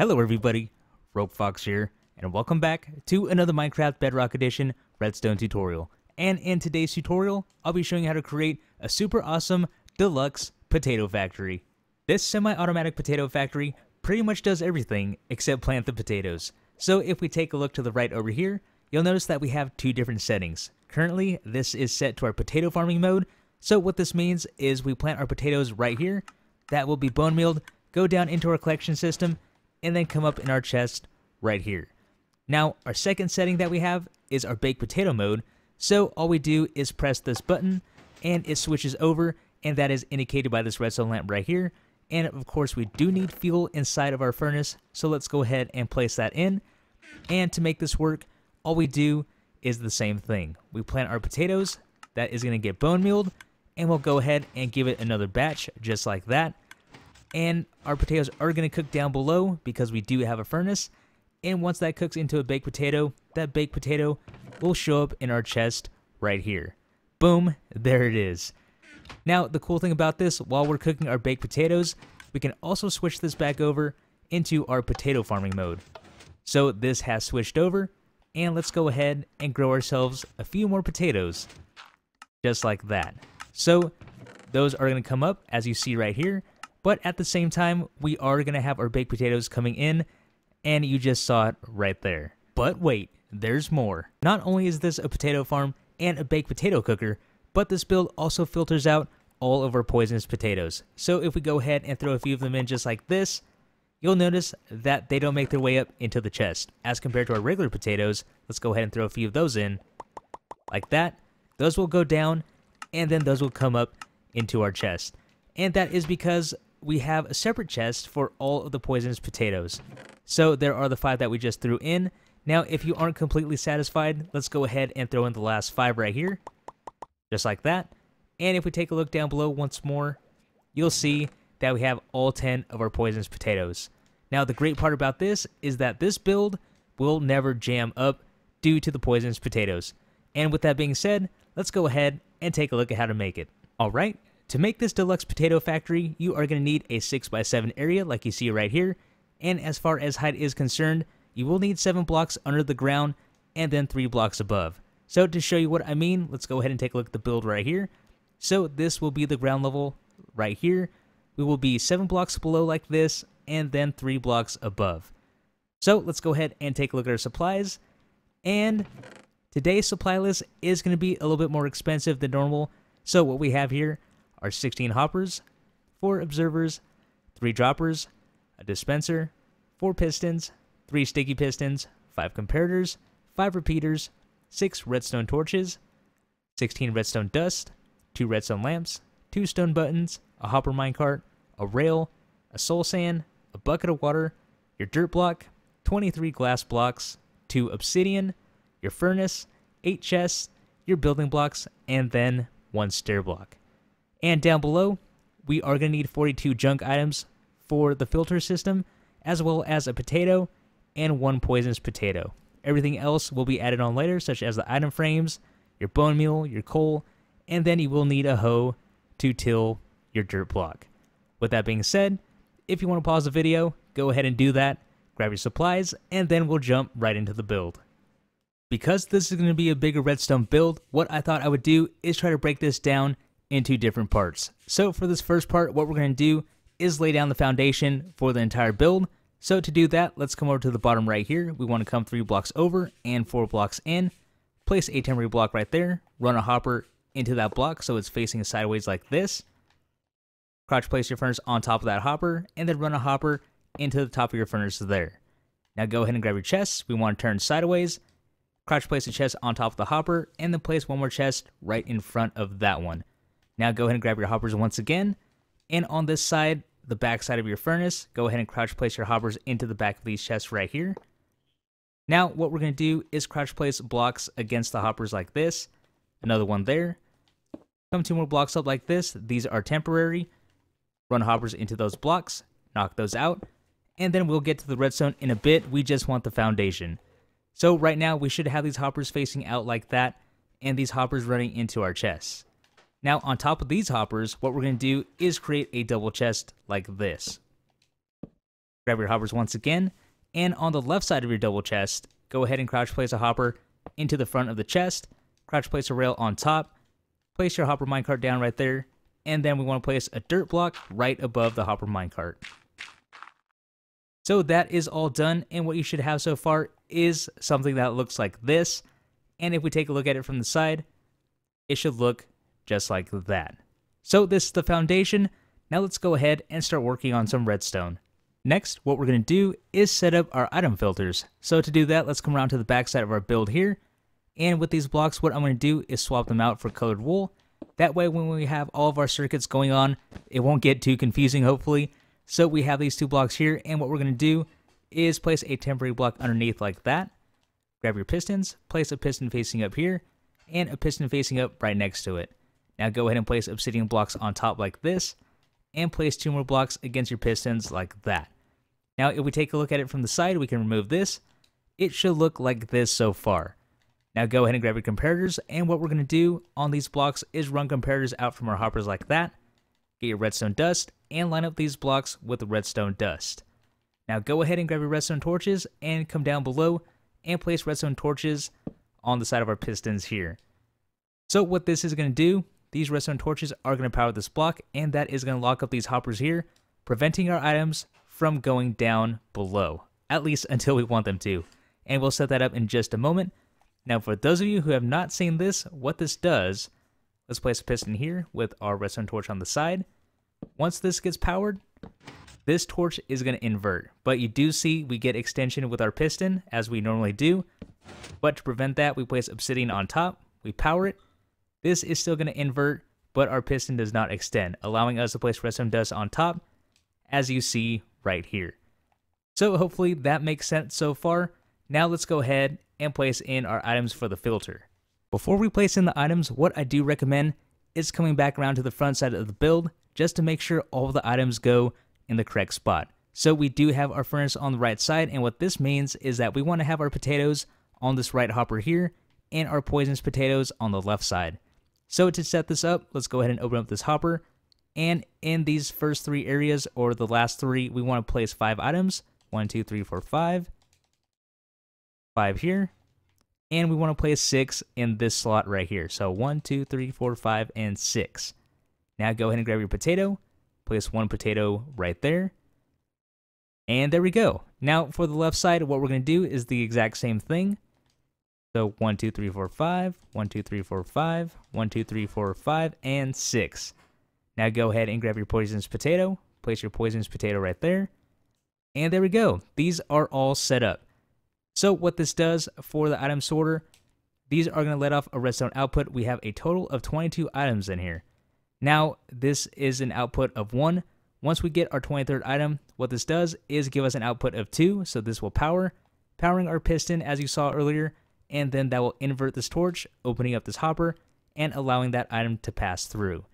Hello everybody, Rogue Fox here, and welcome back to another Minecraft Bedrock Edition Redstone tutorial. And in today's tutorial, I'll be showing you how to create a super awesome deluxe potato factory. This semi-automatic potato factory pretty much does everything except plant the potatoes. So if we take a look to the right over here, you'll notice that we have two different settings. Currently, this is set to our potato farming mode, so what this means is we plant our potatoes right here, that will be bone mealed, go down into our collection system, and then come up in our chest right here. Now, our second setting that we have is our baked potato mode, so all we do is press this button, and it switches over, and that is indicated by this redstone lamp right here, and of course we do need fuel inside of our furnace, so let's go ahead and place that in, and to make this work, all we do is the same thing. We plant our potatoes, that is going to get bone mealed, and we'll go ahead and give it another batch just like that, and our potatoes are going to cook down below because we do have a furnace. And once that cooks into a baked potato, that baked potato will show up in our chest right here. Boom, there it is. Now, the cool thing about this, while we're cooking our baked potatoes, we can also switch this back over into our potato farming mode. So this has switched over, and let's go ahead and grow ourselves a few more potatoes, just like that. So those are to come up, as you see right here, but at the same time, we are going to have our baked potatoes coming in, and you just saw it right there. But wait, there's more. Not only is this a potato farm and a baked potato cooker, but this build also filters out all of our poisonous potatoes. So if we go ahead and throw a few of them in just like this, you'll notice that they don't make their way up into the chest. As compared to our regular potatoes, let's go ahead and throw a few of those in. Like that. Those will go down, and then those will come up into our chest. And that is because we have a separate chest for all of the poisonous potatoes. So there are the five that we just threw in. Now, if you aren't completely satisfied, let's go ahead and throw in the last five right here. Just like that. And if we take a look down below once more, you'll see that we have all 10 of our poisonous potatoes. Now, the great part about this is that this build will never jam up due to the poisonous potatoes. And with that being said, let's go ahead and take a look at how to make it. Alright, to make this deluxe potato factory, you are going to need a 6x7 area like you see right here, and as far as height is concerned, you will need 7 blocks under the ground and then 3 blocks above. So to show you what I mean, let's go ahead and take a look at the build right here. So this will be the ground level right here. We will be 7 blocks below like this, and then 3 blocks above. So let's go ahead and take a look at our supplies. And today's supply list is going to be a little bit more expensive than normal. So what we have here are 16 hoppers, 4 observers, 3 droppers, a dispenser, 4 pistons, 3 sticky pistons, 5 comparators, 5 repeaters, 6 redstone torches, 16 redstone dust, 2 redstone lamps, 2 stone buttons, a hopper minecart, a rail, a soul sand, a bucket of water, your dirt block, 23 glass blocks, 2 obsidian, your furnace, 8 chests, your building blocks, and then 1 stair block. And down below, we are going to need 42 junk items for the filter system, as well as a potato and one poisonous potato. Everything else will be added on later, such as the item frames, your bone meal, your coal, and then you will need a hoe to till your dirt block. With that being said, if you want to pause the video, go ahead and do that, grab your supplies, and then we'll jump right into the build. Because this is going to be a bigger redstone build, what I thought I would do is try to break this down into different parts. So for this first part, what we're going to do is lay down the foundation for the entire build. So to do that, let's come over to the bottom right here. We want to come three blocks over and four blocks in. Place a temporary block right there. Run a hopper into that block so it's facing sideways like this. Crouch place your furnace on top of that hopper and then run a hopper into the top of your furnace there. Now go ahead and grab your chest. We want to turn sideways. Crouch place a chest on top of the hopper and then place one more chest right in front of that one. Now go ahead and grab your hoppers once again. And on this side, the back side of your furnace, go ahead and crouch place your hoppers into the back of these chests right here. Now what we're going to do is crouch place blocks against the hoppers like this. Another one there. Come two more blocks up like this. These are temporary. Run hoppers into those blocks. Knock those out. And then we'll get to the redstone in a bit. We just want the foundation. So right now we should have these hoppers facing out like that and these hoppers running into our chests. Now on top of these hoppers, what we're going to do is create a double chest like this. Grab your hoppers once again, and on the left side of your double chest, go ahead and crouch place a hopper into the front of the chest, crouch place a rail on top, place your hopper minecart down right there, and then we want to place a dirt block right above the hopper minecart. So that is all done, and what you should have so far is something that looks like this. And if we take a look at it from the side, it should look just like that. So this is the foundation. Now let's go ahead and start working on some redstone. Next, what we're going to do is set up our item filters. So to do that, let's come around to the back side of our build here. And with these blocks, what I'm going to do is swap them out for colored wool. That way, when we have all of our circuits going on, it won't get too confusing, hopefully. So we have these two blocks here, and what we're going to do is place a temporary block underneath like that. Grab your pistons, place a piston facing up here, and a piston facing up right next to it. Now go ahead and place obsidian blocks on top like this, and place two more blocks against your pistons like that. Now, if we take a look at it from the side, we can remove this. It should look like this so far. Now go ahead and grab your comparators, and what we're going to do on these blocks is run comparators out from our hoppers like that. Get your redstone dust, and line up these blocks with the redstone dust. Now go ahead and grab your redstone torches, and come down below, and place redstone torches on the side of our pistons here. So what this is going to do these redstone torches are going to power this block, and that is going to lock up these hoppers here, preventing our items from going down below, at least until we want them to. And we'll set that up in just a moment. Now, for those of you who have not seen this, what this does, let's place a piston here with our redstone torch on the side. Once this gets powered, this torch is going to invert, but you do see we get extension with our piston, as we normally do. But to prevent that, we place obsidian on top, we power it, this is still going to invert, but our piston does not extend, allowing us to place redstone dust on top, as you see right here. So hopefully that makes sense so far. Now let's go ahead and place in our items for the filter. Before we place in the items, what I do recommend is coming back around to the front side of the build just to make sure all the items go in the correct spot. So we do have our furnace on the right side, and what this means is that we want to have our potatoes on this right hopper here, and our poisonous potatoes on the left side. So to set this up, let's go ahead and open up this hopper. And in these first three areas, or the last three, we want to place five items. One, two, three, four, five. Five here. And we want to place six in this slot right here. So one, two, three, four, five, and six. Now go ahead and grab your potato. Place one potato right there. And there we go. Now for the left side, what we're going to do is the exact same thing. So one, two, three, four, five, one, two, three, four, five, one, two, three, four, five, and 6. Now go ahead and grab your poisonous potato. Place your poisonous potato right there. And there we go. These are all set up. So what this does for the item sorter, these are going to let off a redstone output. We have a total of 22 items in here. Now, this is an output of 1. Once we get our 23rd item, what this does is give us an output of 2. So this will power, powering our piston as you saw earlier and then that will invert this torch, opening up this hopper, and allowing that item to pass through.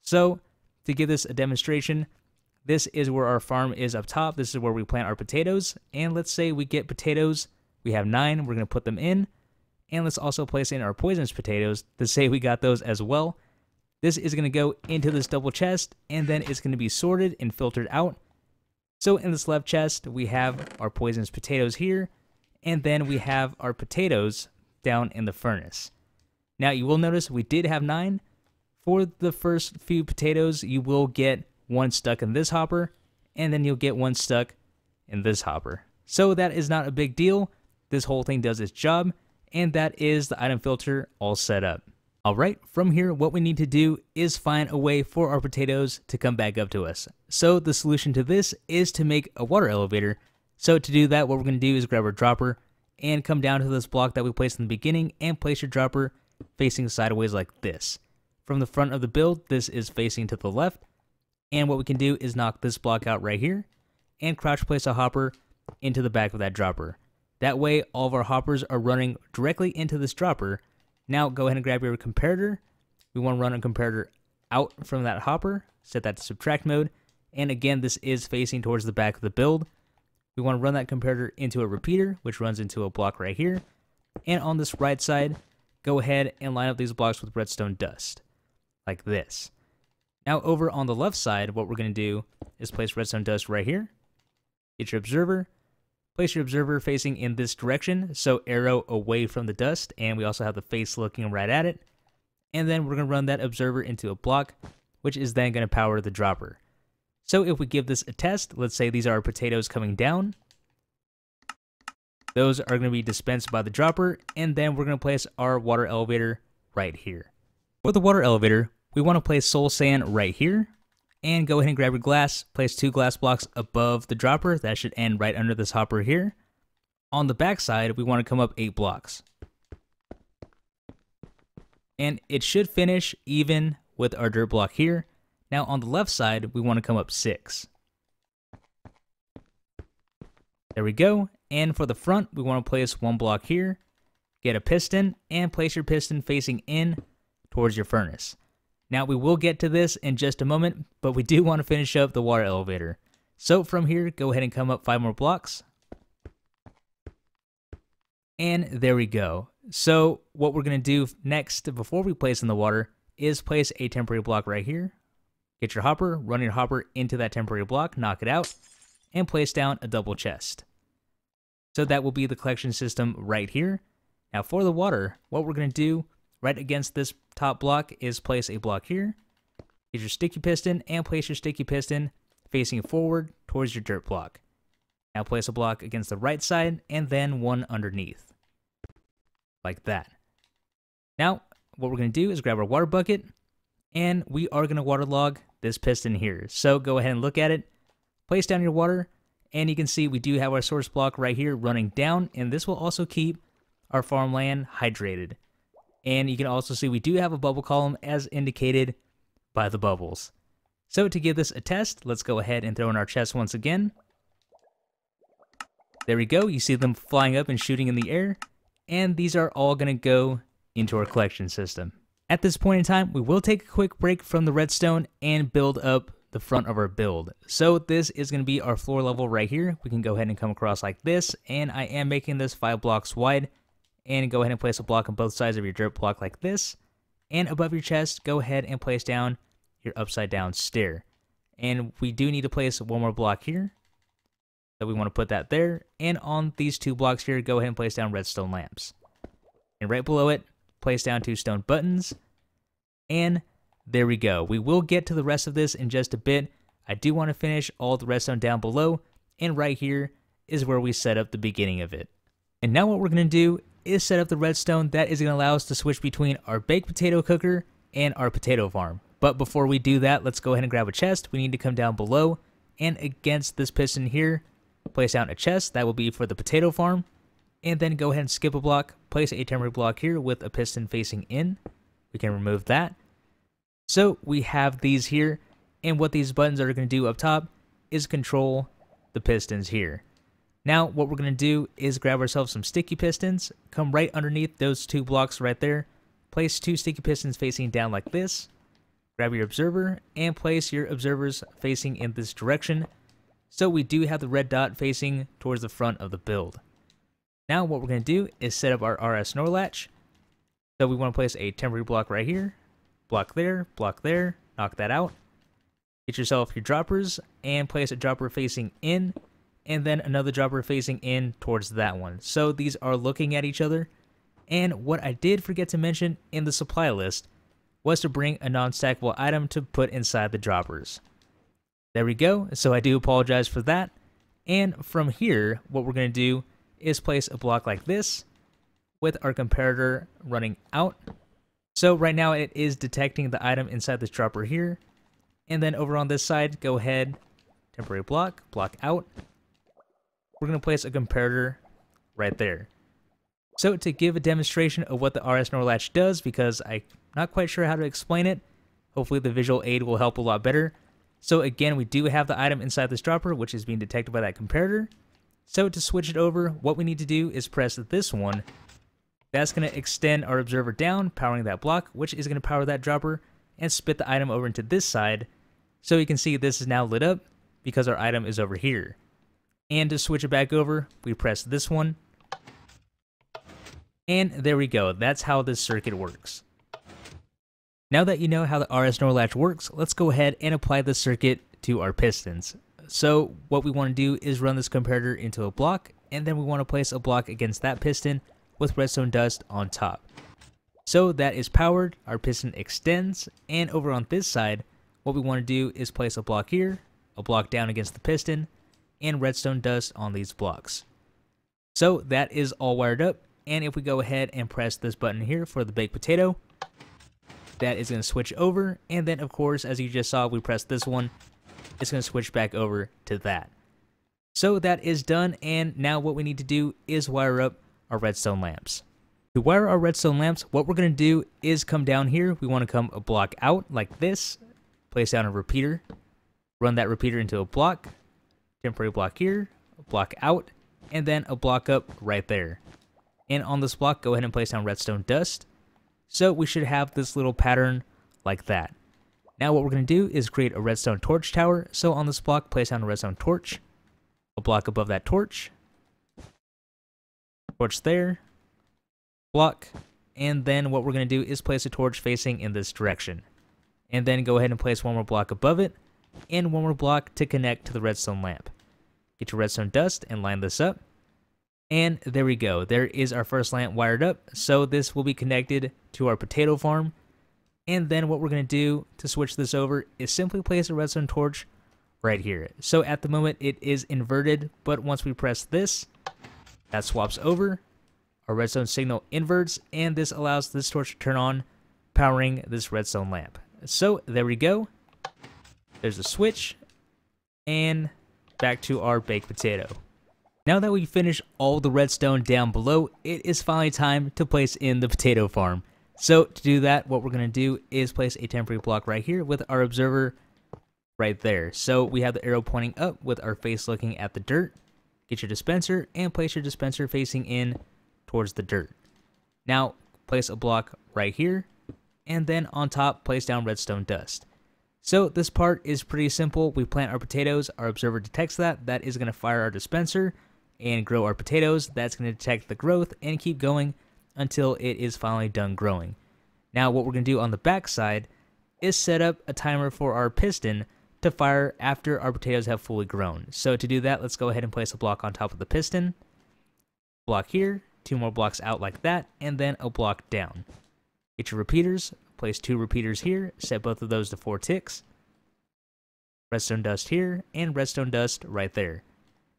So, to give this a demonstration, this is where our farm is up top. This is where we plant our potatoes. And let's say we get potatoes. We have nine. We're going to put them in. And let's also place in our poisonous potatoes to say we got those as well. This is going to go into this double chest. And then it's going to be sorted and filtered out. So in this left chest, we have our poisonous potatoes here and then we have our potatoes down in the furnace. Now you will notice we did have nine. For the first few potatoes, you will get one stuck in this hopper, and then you'll get one stuck in this hopper. So that is not a big deal. This whole thing does its job, and that is the item filter all set up. Alright, from here what we need to do is find a way for our potatoes to come back up to us. So the solution to this is to make a water elevator so to do that, what we're going to do is grab our dropper and come down to this block that we placed in the beginning and place your dropper facing sideways like this. From the front of the build, this is facing to the left. And what we can do is knock this block out right here and crouch place a hopper into the back of that dropper. That way, all of our hoppers are running directly into this dropper. Now, go ahead and grab your comparator. We want to run a comparator out from that hopper, set that to subtract mode. And again, this is facing towards the back of the build. We want to run that comparator into a repeater, which runs into a block right here. And on this right side, go ahead and line up these blocks with redstone dust, like this. Now over on the left side, what we're going to do is place redstone dust right here. get your observer, place your observer facing in this direction, so arrow away from the dust, and we also have the face looking right at it. And then we're going to run that observer into a block, which is then going to power the dropper. So if we give this a test, let's say these are potatoes coming down. Those are going to be dispensed by the dropper, and then we're going to place our water elevator right here. For the water elevator, we want to place soul sand right here, and go ahead and grab your glass, place two glass blocks above the dropper, that should end right under this hopper here. On the back side, we want to come up eight blocks. And it should finish even with our dirt block here, now on the left side, we want to come up 6. There we go. And for the front, we want to place one block here, get a piston, and place your piston facing in towards your furnace. Now we will get to this in just a moment, but we do want to finish up the water elevator. So from here, go ahead and come up 5 more blocks. And there we go. So what we're going to do next, before we place in the water, is place a temporary block right here. Get your hopper, run your hopper into that temporary block, knock it out, and place down a double chest. So that will be the collection system right here. Now for the water, what we're going to do right against this top block is place a block here, get your sticky piston, and place your sticky piston facing forward towards your dirt block. Now place a block against the right side, and then one underneath. Like that. Now, what we're going to do is grab our water bucket, and we are going to waterlog this piston here. So go ahead and look at it, place down your water, and you can see we do have our source block right here running down, and this will also keep our farmland hydrated. And you can also see we do have a bubble column as indicated by the bubbles. So to give this a test, let's go ahead and throw in our chest once again. There we go, you see them flying up and shooting in the air, and these are all going to go into our collection system. At this point in time, we will take a quick break from the redstone and build up the front of our build. So this is going to be our floor level right here. We can go ahead and come across like this, and I am making this 5 blocks wide. And go ahead and place a block on both sides of your dirt block like this. And above your chest, go ahead and place down your upside down stair. And we do need to place one more block here. So we want to put that there. And on these two blocks here, go ahead and place down redstone lamps. And right below it, place down two stone buttons, and there we go. We will get to the rest of this in just a bit. I do want to finish all the redstone down below, and right here is where we set up the beginning of it. And now what we're going to do is set up the redstone that is going to allow us to switch between our baked potato cooker and our potato farm. But before we do that, let's go ahead and grab a chest. We need to come down below, and against this piston here, place down a chest. That will be for the potato farm and then go ahead and skip a block, place a temporary block here with a piston facing in. We can remove that. So we have these here, and what these buttons are going to do up top is control the pistons here. Now what we're going to do is grab ourselves some sticky pistons, come right underneath those two blocks right there, place two sticky pistons facing down like this, grab your observer, and place your observers facing in this direction, so we do have the red dot facing towards the front of the build. Now what we're going to do is set up our RS NOR latch. So we want to place a temporary block right here, block there, block there, knock that out. Get yourself your droppers and place a dropper facing in and then another dropper facing in towards that one. So these are looking at each other. And what I did forget to mention in the supply list was to bring a non-stackable item to put inside the droppers. There we go. So I do apologize for that. And from here, what we're going to do is place a block like this with our comparator running out. So right now it is detecting the item inside this dropper here. And then over on this side, go ahead, temporary block, block out. We're going to place a comparator right there. So to give a demonstration of what the RS NOR latch does, because I'm not quite sure how to explain it, hopefully the visual aid will help a lot better. So again, we do have the item inside this dropper, which is being detected by that comparator. So to switch it over, what we need to do is press this one. That's going to extend our observer down, powering that block, which is going to power that dropper, and spit the item over into this side. So you can see this is now lit up because our item is over here. And to switch it back over, we press this one. And there we go, that's how this circuit works. Now that you know how the RS NOR latch works, let's go ahead and apply the circuit to our pistons. So what we want to do is run this comparator into a block, and then we want to place a block against that piston with redstone dust on top. So that is powered, our piston extends, and over on this side, what we want to do is place a block here, a block down against the piston, and redstone dust on these blocks. So that is all wired up, and if we go ahead and press this button here for the baked potato, that is going to switch over, and then of course, as you just saw, we press this one, it's going to switch back over to that. So that is done, and now what we need to do is wire up our redstone lamps. To wire our redstone lamps, what we're going to do is come down here. We want to come a block out like this, place down a repeater, run that repeater into a block, temporary block here, a block out, and then a block up right there. And on this block, go ahead and place down redstone dust. So we should have this little pattern like that. Now what we're going to do is create a redstone torch tower. So on this block, place down a redstone torch, a block above that torch, torch there, block, and then what we're going to do is place a torch facing in this direction. And then go ahead and place one more block above it, and one more block to connect to the redstone lamp. Get your redstone dust and line this up. And there we go. There is our first lamp wired up. So this will be connected to our potato farm. And then what we're going to do to switch this over is simply place a redstone torch right here. So at the moment it is inverted, but once we press this, that swaps over. Our redstone signal inverts, and this allows this torch to turn on, powering this redstone lamp. So there we go. There's a switch, and back to our baked potato. Now that we've finished all the redstone down below, it is finally time to place in the potato farm. So to do that, what we're going to do is place a temporary block right here with our observer right there. So we have the arrow pointing up with our face looking at the dirt. Get your dispenser and place your dispenser facing in towards the dirt. Now place a block right here and then on top place down redstone dust. So this part is pretty simple. We plant our potatoes, our observer detects that, that is going to fire our dispenser and grow our potatoes. That's going to detect the growth and keep going until it is finally done growing. Now what we're going to do on the back side is set up a timer for our piston to fire after our potatoes have fully grown. So to do that, let's go ahead and place a block on top of the piston, block here, two more blocks out like that, and then a block down. Get your repeaters, place two repeaters here, set both of those to four ticks, redstone dust here, and redstone dust right there.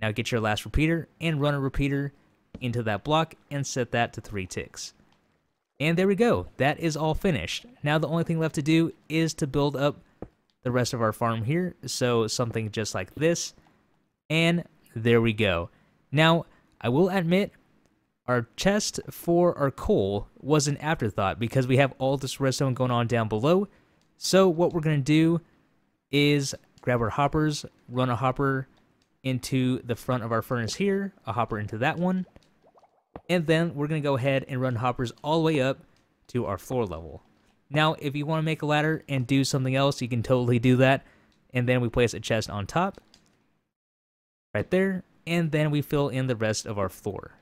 Now get your last repeater and run a repeater into that block and set that to 3 ticks. And there we go, that is all finished. Now the only thing left to do is to build up the rest of our farm here, so something just like this, and there we go. Now, I will admit, our chest for our coal was an afterthought because we have all this redstone going on down below, so what we're going to do is grab our hoppers, run a hopper into the front of our furnace here, a hopper into that one, and then we're going to go ahead and run hoppers all the way up to our floor level. Now, if you want to make a ladder and do something else, you can totally do that. And then we place a chest on top, right there, and then we fill in the rest of our floor.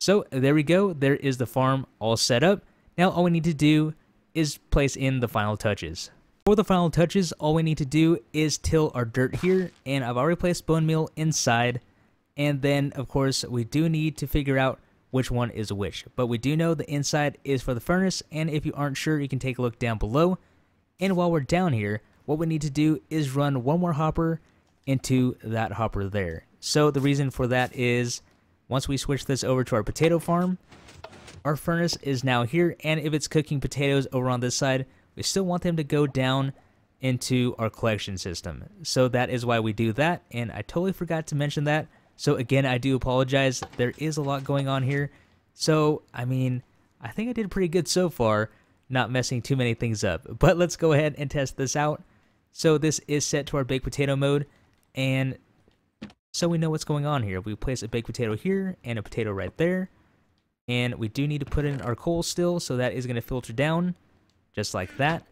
So there we go, there is the farm all set up. Now all we need to do is place in the final touches. For the final touches, all we need to do is till our dirt here, and I've already placed bone meal inside, and then, of course, we do need to figure out which one is which. But we do know the inside is for the furnace, and if you aren't sure, you can take a look down below. And while we're down here, what we need to do is run one more hopper into that hopper there. So the reason for that is once we switch this over to our potato farm, our furnace is now here, and if it's cooking potatoes over on this side, we still want them to go down into our collection system. So that is why we do that, and I totally forgot to mention that so again, I do apologize. There is a lot going on here. So, I mean, I think I did pretty good so far, not messing too many things up. But let's go ahead and test this out. So this is set to our baked potato mode, and so we know what's going on here. We place a baked potato here and a potato right there. And we do need to put in our coal still, so that is going to filter down, just like that.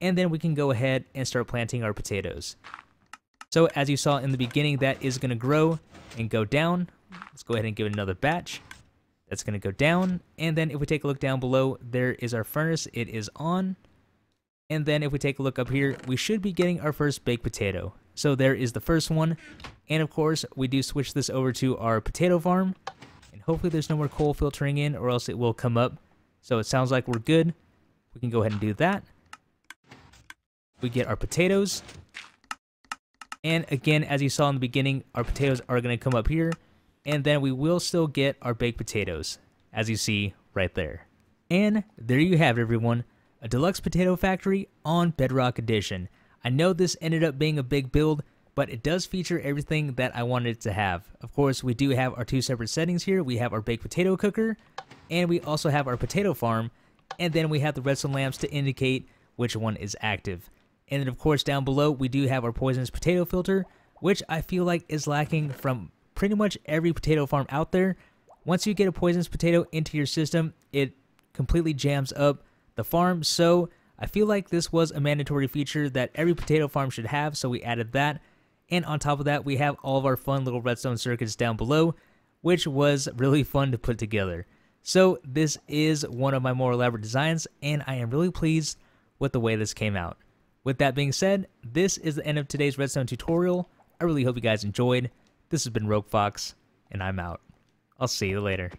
And then we can go ahead and start planting our potatoes. So as you saw in the beginning, that is going to grow and go down. Let's go ahead and give it another batch. That's going to go down. And then if we take a look down below, there is our furnace. It is on. And then if we take a look up here, we should be getting our first baked potato. So there is the first one. And of course, we do switch this over to our potato farm. And hopefully there's no more coal filtering in or else it will come up. So it sounds like we're good. We can go ahead and do that. We get our potatoes. And again, as you saw in the beginning, our potatoes are going to come up here. And then we will still get our baked potatoes, as you see right there. And there you have it, everyone a deluxe potato factory on Bedrock Edition. I know this ended up being a big build, but it does feature everything that I wanted it to have. Of course, we do have our two separate settings here. We have our baked potato cooker, and we also have our potato farm, and then we have the redstone lamps to indicate which one is active. And then of course down below, we do have our poisonous potato filter, which I feel like is lacking from pretty much every potato farm out there. Once you get a poisonous potato into your system, it completely jams up the farm. So I feel like this was a mandatory feature that every potato farm should have, so we added that. And on top of that, we have all of our fun little redstone circuits down below, which was really fun to put together. So this is one of my more elaborate designs, and I am really pleased with the way this came out. With that being said, this is the end of today's redstone tutorial. I really hope you guys enjoyed. This has been Rogue Fox, and I'm out. I'll see you later.